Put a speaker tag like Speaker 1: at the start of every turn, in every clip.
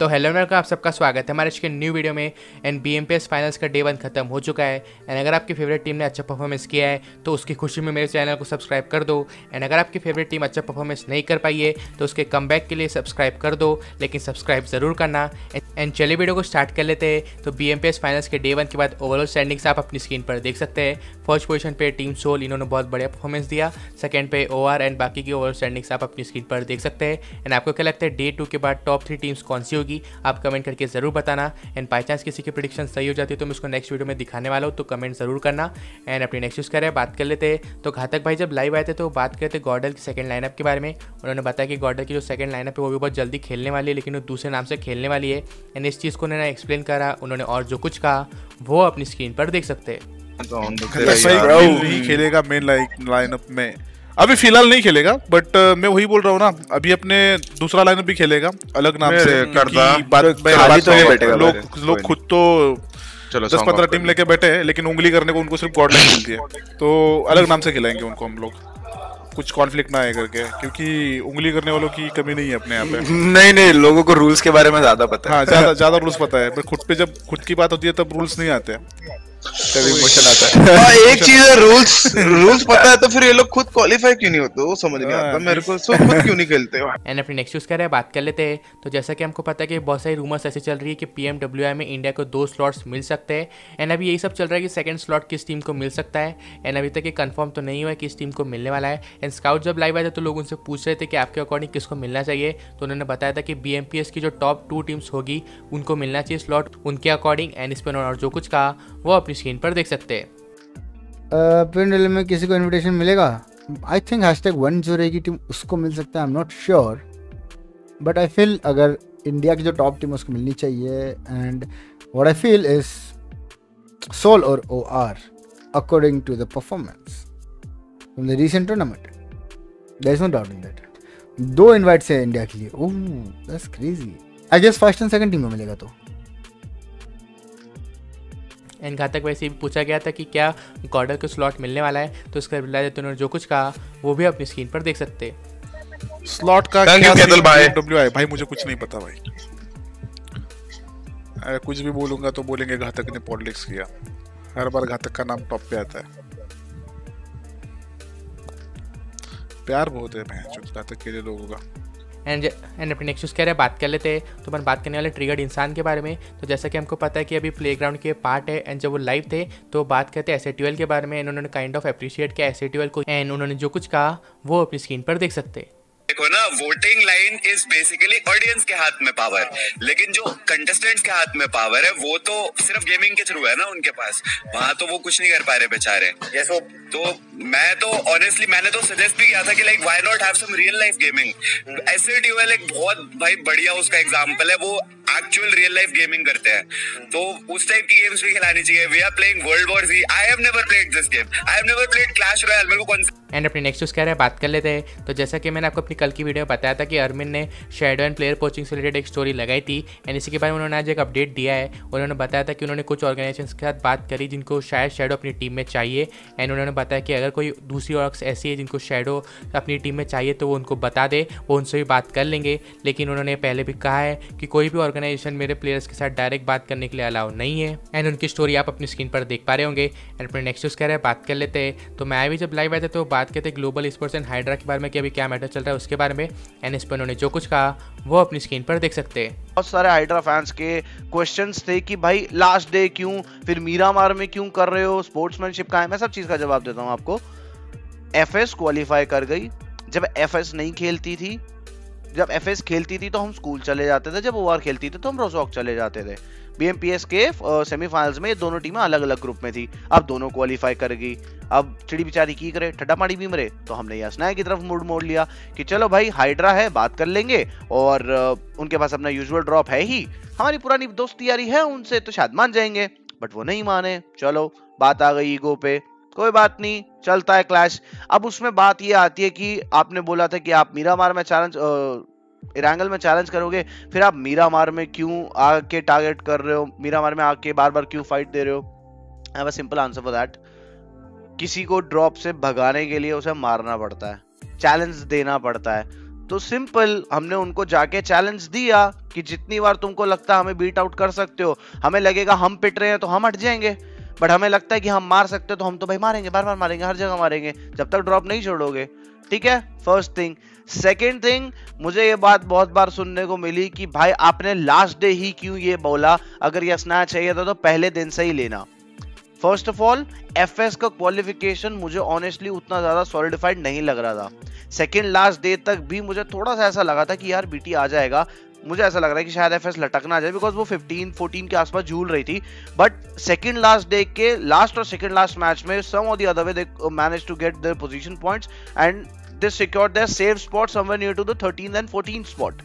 Speaker 1: तो हेलो मेरे आप सबका स्वागत है हमारे के न्यू वीडियो में। And B M P S finals का डे वन खत्म हो चुका है। एंड अगर आपकी फेवरेट टीम ने अच्छा परफॉर्मेंस किया है तो उसकी खुशी में मेरे चैनल को सब्सक्राइब कर दो। एंड अगर आपकी फेवरेट टीम अच्छा परफॉर्मेंस नहीं कर पाई है तो उसके कम के लिए सब्सक्राइब कर दो। लेकिन सब्सक्राइब ज़रूर करना। एंड चलिए वीडियो को स्टार्ट कर लेते हैं। तो बी फाइनल्स के डे वन के बाद ओवरऑल स्टैंडिंग्स आप अपनी स्क्रीन पर देख सकते हैं। फ़र्स्ट पोजिशन पर टीम सोल इन्होंने बहुत बढ़िया परफॉर्मेंस दिया। सेकंड पे ओ एंड बाकी की ओवरऑल स्टैंडिंग्स आप अपनी स्क्रीन पर देख सकते हैं। एंड आपको क्या लगता है डे टू के बाद टॉप थ्री टीम्स कौन सी होगी? आप कमेंट करके ज़रूर बताना। एंड बाई चांस किसी की प्रिडिक्शन सही हो जाती है तो मैं उसको नेक्स्ट वीडियो में दिखाने वाला हूँ तो कमेंट ज़रूर करना। एंड अपनी नेक्स्ट यूज़ करें बात कर लेते तो घातक भाई जब लाइव आए थे तो बात करते गॉडल की सेकंड लाइनअप के बारे में। उन्होंने बताया कि गॉडल की जो सेकंड लाइनअप है वो भी बहुत जल्दी खेलने वाली है लेकिन वो दूसरे नाम से खेलने वाली है। एंड इस चीज़ को उन्होंने एक्सप्लेन करा उन्होंने और जो कुछ कहा वो अपनी स्क्रीन पर देख सकते हैं।
Speaker 2: खेलेगा मेन लाइनअप में। अभी फ़िलहाल नहीं खेलेगा बट uh, मैं वही बोल रहा हूँ ना अभी अपने दूसरा लाइन भी खेलेगा अलग नाम से तो लोग लोग खुद तो चलो दस पंद्रह टीम लेके बैठे हैं लेकिन उंगली करने को उनको सिर्फ़ गॉड लाइन मिलती है। तो अलग नाम से खिलाएँगे उनको हम लोग। कुछ कॉन्फ्लिक्ट ना आए करके क्योंकि उंगली करने वालों की कमी नहीं है अपने यहाँ पे
Speaker 3: नहीं नहीं लोगों को रूल्स के बारे में ज़्यादा पता
Speaker 2: है। हाँ ज़्यादा ज़्यादा रूल्स पता है। पर खुद पे जब खुद की बात होती है तब रूल्स नहीं आते।
Speaker 3: तभी इमोशन आता है हाँ, एक चीज़ है रूल्स रूल्स पता है तो फिर ये लोग खुद क्वालिफाई क्यों नहीं होते? वो समझ नहीं आता मेरे को। सो खुद क्यों नहीं खेलते
Speaker 1: एंड अपनी नेक्स्ट यूज़ कर रहे हैं बात कर लेते हैं। तो जैसा कि हमको पता है कि बहुत सारी रूमर्स ऐसी चल रही है कि पीएमडब्ल्यूआई में इंडिया को दो स्लॉट्स मिल सकते हैं। एंड अभी यही सब चल रहा है कि सेकंड स्लॉट किस टीम को मिल सकता है। एंड अभी तक ये कंफर्म तो नहीं हुआ है किस टीम को मिलने वाला है। एंड स्काउट जब लाइव आए थे तो लोग उनसे पूछ रहे थे कि आपके अकॉर्डिंग किसको मिलना चाहिए। तो उन्होंने बताया था कि बी की जो टॉप टू टीम्स होगी उनको मिलना चाहिए स्लॉट उनके अकॉर्डिंग एंड इस पर उन्होंने जो कुछ कहा वो अपनी स्क्रीन पर देख सकते हैं।
Speaker 4: पिंडल में किसी को इनविटेशन मिलेगा? I think hashtag one जो रहेगी टीम उसको मिल सकता है I am not sure but I feel अगर इंडिया की जो टॉप टीम उसको मिलनी चाहिए and what I feel is Soul और O R according to the performance from the recent tournament there is no doubt in that दो invites है India के लिए। ओह that's crazy I guess first and second team में मिलेगा तो।
Speaker 1: And घातक वैसे भी पूछा गया था कि क्या गॉर्डर को स्लॉट मिलने वाला है तो उसका रिप्लाई देते उन्होंने जो कुछ कहा वो भी अपनी स्क्रीन पर देख सकते
Speaker 2: स्लॉट का क्या भाई डब्ल्यू आई भाई मुझे कुछ नहीं पता भाई। अरे कुछ भी बोलूँगा तो बोलेंगे घातक ने पॉलिटिक्स किया। हर बार घातक का नाम टॉप पे आता है। प्यार बहुत है भैंस घातक के लिए लोगों का।
Speaker 1: एंड एंड अपने नेक्स्ट उसके रहे हैं, बात कर लेते हैं। तो अपन बात करने वाले ट्रिगर्ड इंसान के बारे में। तो जैसा कि हमको पता है कि अभी प्ले के पार्ट है एंड जब वो लाइव थे तो बात करते हैं एस के बारे में। एंड उन्होंने काइंड ऑफ़ अप्रिशिएट किया एस को। एंड उन्होंने जो कुछ कहा, वो अपनी स्क्रीन पर देख सकते हैं।
Speaker 5: देखो ना voting line is basically audience के हाथ में पावर लेकिन जो कंटेस्टेंट्स के हाथ में पावर है वो तो सिर्फ़ गेमिंग के थ्रू है ना उनके पास. वहाँ तो वो कुछ नहीं कर पा रहे बेचारे. Yes, तो मैं तो ऑनेस्टली मैंने तो सजेस्ट भी किया था कि like why not have some real life gaming duel एक बहुत भाई बढ़िया उसका एग्जांपल है वो एक्चुअल रियल लाइफ गेमिंग करते हैं। तो उस टाइप की गेम्स भी खिलानी चाहिए। We are playing World War Z I have never played this game I have never played Clash Royale मेरे को कौन
Speaker 1: एंड अपनी नेक्स्ट न्यूज़ कह रहे बात कर लेते हैं। तो जैसा कि मैंने आपको अपनी कल की वीडियो में बताया था कि अरमिन ने शेडो एंड प्लेयर कोचिंग से रिलेटेड एक स्टोरी लगाई थी। एंड इसी के बारे में उन्होंने आज एक अपडेट दिया है। उन्होंने बताया था कि उन्होंने कुछ ऑर्गेनाइजेशन के साथ बात करी जिनको शायद शेडो अपनी टीम में चाहिए। एंड उन्होंने बताया कि अगर कोई दूसरी ऑर्ग्स ऐसी है जिनको शेडो अपनी टीम में चाहिए तो वो उनको बता दे। वो उनसे भी बात कर लेंगे। लेकिन उन्होंने पहले भी कहा है कि कोई भी ऑर्गेनाइजेशन मेरे प्लेयर्स के साथ डायरेक्ट बात करने के लिए अलाउ नहीं है। एंड उनकी स्टोरी आप अपनी स्क्रीन पर देख पा रहे होंगे। एंड अपने नेक्स्ट कह रहे हैं, बात कर लेते हैं। तो मैं भी जब लाइव थे तो बात करते ग्लोबल स्पोर्ट्स एंड हाइड्रा के बारे में कि अभी क्या मैटर चल रहा है उसके बारे में। एंड इस पर उन्होंने जो कुछ कहा, वो अपनी स्क्रीन पर देख सकते हैं।
Speaker 3: बहुत सारे हाइड्रा फैंस के क्वेश्चंस थे कि भाई लास्ट डे क्यों? फिर मीरा मार में क्यों कर रहे हो? स्पोर्ट्समैनशिप का है? मैं सब चीज़ का जवाब देता हूँ आपको। एफ़ क्वालिफाई कर गई। जब एफएस नहीं खेलती थी जब एफएस खेलती थी तो हम स्कूल चले जाते थे, जब ओ खेलती थी तो हम रोजॉक चले जाते थे। बीएमपीएस के सेमीफाइनल्स में दोनों टीमें अलग अलग ग्रुप में थी। अब दोनों क्वालिफाई कर गई अब चिड़ी बिचारी की करे ठड्डा पानी भी मरे तो हमने यसनाया की तरफ़ मूड मोड़ लिया कि चलो भाई हाइड्रा है, बात कर लेंगे, और उनके पास अपना यूजुअल ड्रॉप है ही। हमारी पुरानी दोस्ती यारी है, उनसे तो शायद मान जाएँगे बट वो नहीं माने। चलो, बात आ गई ईगो पे। कोई बात नहीं, चलता है क्लैश अब उसमें बात ये आती है कि आपने बोला था कि आप मीरा मार में चैलेंज इरांगल में चैलेंज करोगे, फिर आप मीरा मार में क्यों आके टारगेट कर रहे हो? मीरा मार में आके बार बार क्यों फाइट दे रहे हो? I have simple answer for that किसी को ड्रॉप से भगाने के लिए उसे मारना पड़ता है चैलेंज देना पड़ता है। तो सिंपल हमने उनको जाके चैलेंज दिया कि जितनी बार तुमको लगता है हमें बीट आउट कर सकते हो, हमें लगेगा हम पिट रहे हैं तो हम हट जाएँगे। बट हमें लगता है कि हम मार सकते हो तो हम तो भाई मारेंगे बार बार मारेंगे, हर जगह मारेंगे, जब तक ड्रॉप नहीं छोड़ोगे। ठीक है? फ़र्स्ट थिंग सेकेंड थिंग मुझे ये बात बहुत बार सुनने को मिली कि भाई आपने लास्ट डे ही क्यों ये बोला? अगर ये स्नैच चाहिए था तो पहले दिन से ही लेना। First of all F S का क्वालिफिकेशन मुझे ऑनेस्टली उतना ज़्यादा सॉलिडिफाइड नहीं लग रहा था। सेकेंड लास्ट डे तक भी मुझे थोड़ा सा ऐसा लगा था कि यार, बीटी आ जाएगा। मुझे ऐसा लग रहा है कि शायद एफएस लटकना जाए बिकॉज़ वो 15 14 के आसपास झूल रही थी। बट सेकेंड लास्ट डे के लास्ट और सेकेंड लास्ट मैच में some of the other way they manage to get their position points and they secure their safe spot somewhere near to the 13th and 14th spot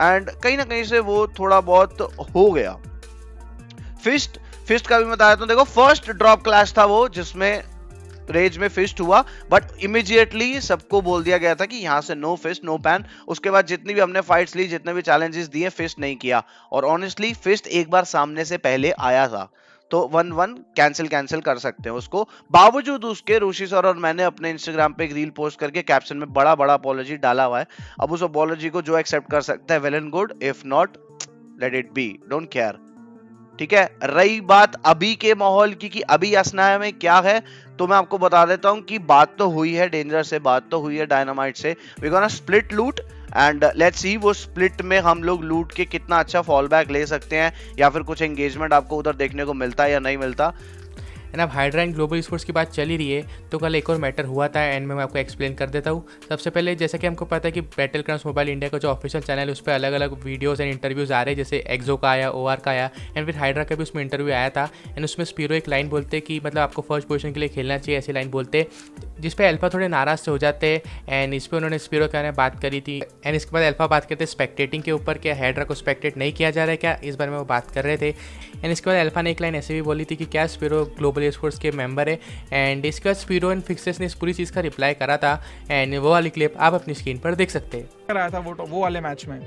Speaker 3: and कहीं ना कहीं से वो थोड़ा बहुत हो गया। फिस्ट फिस्ट का भी बताया तो देखो फ़र्स्ट ड्रॉप क्लैश था वो, जिसमें रेज में फिस्ट हुआ बट इमीडिएटली सबको बोल दिया गया था कि यहाँ से नो फिस्ट नो पैन उसके बाद जितनी भी हमने फाइट्स ली, जितने भी चैलेंजेस दिए फिस्ट नहीं किया। और ऑनेस्टली फिस्ट एक बार सामने से पहले आया था। तो वन वन कैंसिल कैंसिल कर सकते हैं उसको। बावजूद उसके, ऋषि सर और मैंने अपने इंस्टाग्राम पे एक रील पोस्ट करके कैप्शन में बड़ा बड़ा अपॉलोजी डाला हुआ है। अब उस अपॉलोजी को जो एक्सेप्ट कर सकता है well and good if not let it be don't care ठीक है? रही बात अभी के माहौल की कि अभी असनाया में क्या है तो मैं आपको बता देता हूँ कि बात तो हुई है डेंजर से बात तो हुई है डायनामाइट से। We gonna split loot and let's see वो स्प्लिट में हम लोग लूट के कितना अच्छा फॉल बैक ले सकते हैं या फिर कुछ एंगेजमेंट आपको उधर देखने को मिलता है या नहीं मिलता।
Speaker 1: एंड अब हाइड्रा एंड ग्लोबल स्पोर्ट्स की बात चल ही रही है तो कल एक और मैटर हुआ था एंड में आपको एक्सप्लेन कर देता हूँ। सबसे पहले, जैसे कि हमको पता है कि बैटल ग्राउंड मोबाइल इंडिया का जो ऑफिशियल चैनल है, उस पर अलग अलग वीडियोज़ एंड इंटरव्यूज़ आ रहे हैं, जैसे एक्जो का आया ओ का आया एंड फिर हाइड्रा का भी उसमें इंटरव्यू आया था। एंड उसमें स्पीरो एक लाइन बोलते कि मतलब आपको फ़र्स्ट पोजिशन के लिए खेलना चाहिए, ऐसी लाइन बोलते जिस पे अल्फ़ा थोड़े नाराज़ से हो जाते हैं एंड इस पर उन्होंने स्पीरो के बारे में बात करी थी। एंड इसके बाद अल्फ़ा बात करते स्पेक्टेटिंग के ऊपर, क्या हाइड्रा को स्पेक्टेट नहीं किया जा रहा है, क्या इस बारे में वो बात कर रहे थे। एंड इसके बाद अल्फ़ा ने एक लाइन ऐसे भी बोली थी कि क्या स्पीरो ग्लोबल स्पोर्ट्स के मेंबर है एंड इसके बाद स्पीरो एंड फिक्सेस ने इस पूरी चीज़ का रिप्लाई करा था एंड वो वाली क्लिप आप अपनी स्क्रीन पर देख सकते हैं।
Speaker 6: कराया था वो तो, वो वाले मैच में।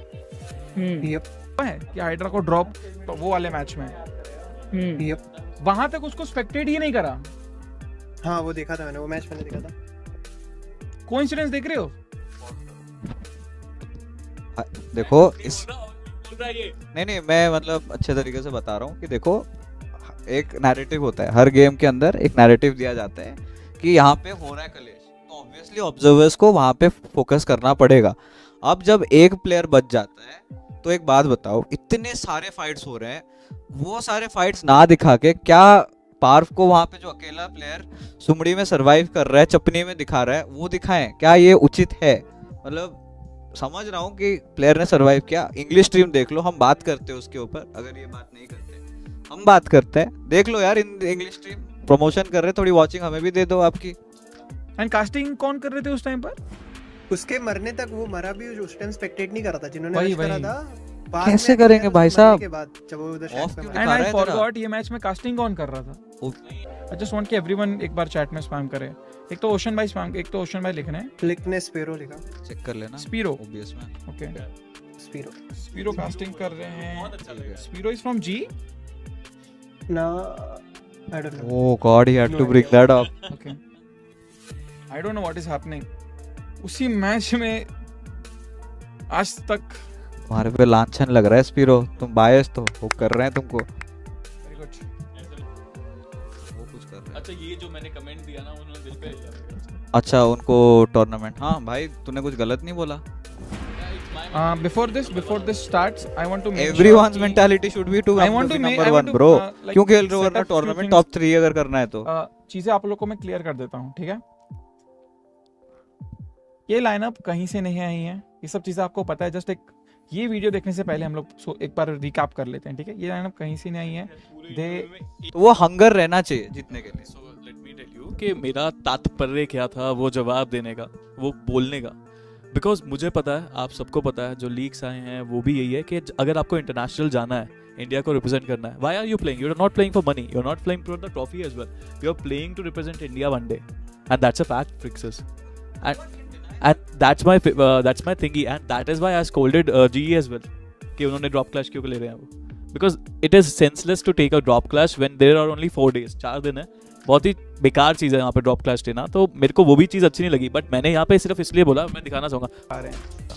Speaker 6: हम्म। है कि हाइड्रा को ड्रॉप तो वो वाले मैच में। हम्म। वहाँ तक उसको स्पेक्टेट ही नहीं करा।
Speaker 7: हाँ वो देखा था मैंने वो मैच मैंने देखा था।
Speaker 6: कोइंसिडेंस देख रहे हो?
Speaker 8: देखो इस नहीं नहीं मैं मतलब अच्छे तरीके से बता रहा हूँ कि देखो एक नैरेटिव होता है। हर गेम के अंदर एक नैरेटिव दिया जाता है कि यहाँ पे हो रहा है कलेश। तो ऑब्वियसली ऑब्जर्वर्स को वहाँ पे फोकस करना पड़ेगा। अब जब एक प्लेयर बच जाता है तो एक बात बताओ, इतने सारे फाइट्स हो रहे हैं। वो सारे फाइट्स ना दिखा के क्या पार्फ को वहाँ पे जो अकेला प्लेयर सुमड़ी में सरवाइव कर रहा है, चपनी में दिखा रहा है, वो दिखाएँ? क्या ये उचित है? मतलब समझ रहा हूँ कि प्लेयर ने सरवाइव किया। इंग्लिश स्ट्रीम देख लो, हम बात करते हैं उसके ऊपर, अगर ये बात नहीं करते। हम बात करते हैं। देख लो यार इंग्लिश स्ट्रीम प्रमोशन कर रहे थोड़ी वॉचिंग हमें भी दे दो आपकी।
Speaker 6: एंड कास्टिंग कौन कर रहे थे उस टाइम पर?
Speaker 7: उसके मरने तक वो मरा भी उस टाइम स्पेक्टेट नहीं करा था जिन्होंने वही, करा था
Speaker 8: कैसे करेंगे भाई साहब?
Speaker 6: एंड आई फॉरगॉट ये मैच में कास्टिंग कौन कर रहा था। आई जस्ट वांट कि एवरीवन एक बार चैट में स्पैम करे। एक तो ओशन भाई स्पैम एक तो ओशन भाई लिखना है।
Speaker 7: क्लिक ने स्पीरो लिखा।
Speaker 8: चेक कर लेना
Speaker 6: स्पीरो
Speaker 8: ओबीएस में।
Speaker 6: ओके
Speaker 7: स्पीरो
Speaker 6: स्पीरो कास्टिंग कर रहे हैं। Spiro is from G
Speaker 7: No, I don't know.
Speaker 8: Oh God, he had no to bring that up.
Speaker 6: Okay. I don't know what is happening. उसी match में आज तक
Speaker 8: तुम्हारे पे लांछन लग रहा है स्पीरो तुम बायस तो वो कर रहे हैं तुमको
Speaker 9: अच्छा ये जो मैंने कमेंट दिया ना उन्होंने दिल पे
Speaker 8: अच्छा उनको टूर्नामेंट हाँ भाई तूने कुछ गलत नहीं बोला
Speaker 6: Uh, before this, before this starts, I want to
Speaker 8: make everyone's sure mentality should be to I want to number one, bro. क्यों खेल रहे हो वरना टूर्नामेंट टॉप थ्री अगर करना है तो
Speaker 6: चीज़ें आप लोगों को मैं क्लियर कर देता हूँ ठीक है ये लाइनअप कहीं से नहीं आई है ये सब चीज़ें आपको पता है जस्ट एक ये वीडियो देखने से पहले हम लोग एक बार रिकैप कर लेते हैं ठीक है ये लाइनअप कहीं से नहीं आई है दे
Speaker 8: तो वो हंगर रहना चाहिए जीतने के लिए।
Speaker 9: So let me tell you कि मेरा तात्पर्य क्या था वो जवाब देने का वो बोलने का। बिकॉज़ मुझे पता है, आप सबको पता है, जो लीक्स आए हैं, वो भी यही है कि अगर आपको इंटरनेशनल जाना है इंडिया को रिप्रेजेंट करना है why are you playing you are not playing for money you are not playing for the trophy as well you are playing to represent India one day and that's a fact fixes and and that's my that's my thingy and that is why I scolded G E as well कि उन्होंने drop clash क्यों ले रहे हैं वो? Because it is senseless to take a drop clash when there are only four days चार दिन है बहुत ही बेकार चीज़ है यहाँ पे ड्रॉप क्लास लेना तो मेरे को वो भी चीज़ अच्छी नहीं लगी बट मैंने यहाँ पे सिर्फ़ इसलिए बोला मैं दिखाना चाहूँगा।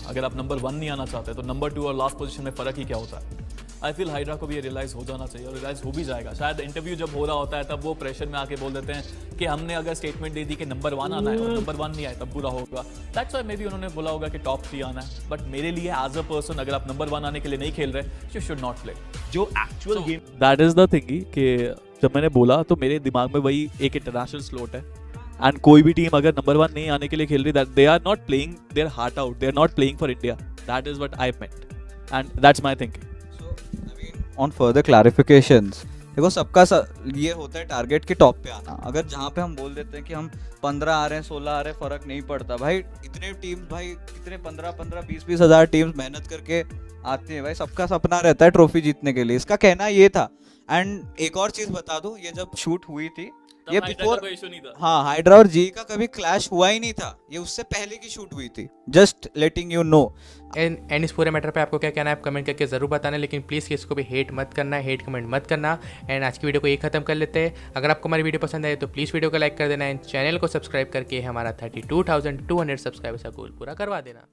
Speaker 9: अगर आप नंबर वन नहीं आना चाहते तो नंबर टू और लास्ट पोजीशन में फ़र्क ही क्या होता है? आई फील हाइड्रा को भी ये रियलाइज़ हो जाना चाहिए और रियलाइज़ हो भी जाएगा। शायद इंटरव्यू जब हो रहा होता है तब वो प्रेशर में आके बोल देते हैं कि हमने अगर स्टेटमेंट दे दी कि नंबर वन आना है और नंबर वन नहीं आए तब बुरा होगा। दैट्स वाई मे बी उन्होंने बोला होगा कि टॉप थ्री आना है। बट मेरे लिए एज अ पर्सन अगर आप नंबर वन आने के लिए नहीं खेल रहे यू शुड नॉट प्ले
Speaker 10: जो actual game
Speaker 9: that is the thing कि जब मैंने बोला तो मेरे दिमाग में वही एक इंटरनेशनल स्लोट है। एंड कोई भी टीम अगर नंबर वन नहीं आने के लिए खेल रही they are not playing their heart out they are not playing for India that is what I meant and that's my thinking
Speaker 8: on further clarifications देखो सबका स, ये होता है टारगेट के टॉप पे आना। अगर जहाँ पे हम बोल देते हैं कि हम पंद्रह आ रहे हैं सोलह आ रहे हैं फ़र्क नहीं पड़ता। भाई इतने टीम भाई कितने पंद्रह पंद्रह बीस बीस हज़ार टीम्स मेहनत करके आती है। भाई सबका सपना रहता है ट्रॉफी जीतने के लिए। इसका कहना ये था एंड एक और चीज़ बता दूँ ये जब शूट हुई थी ये बिफोर हाँ हाइड्रा और जी का कभी क्लैश हुआ ही नहीं था। ये उससे पहले की शूट हुई थी। Just letting you know
Speaker 1: and and इस पूरे मैटर पे आपको क्या कहना है आप कमेंट करके ज़रूर बताना लेकिन प्लीज़ किसी को भी हेट मत करना हेट कमेंट मत करना। एंड आज की वीडियो को ये खत्म कर लेते हैं। अगर आपको हमारी वीडियो पसंद आए तो प्लीज़ वीडियो को लाइक कर देना। एंड चैनल को सब्सक्राइब करके हमारा thirty two thousand two hundred subscribers का गोल पूरा करवा देना।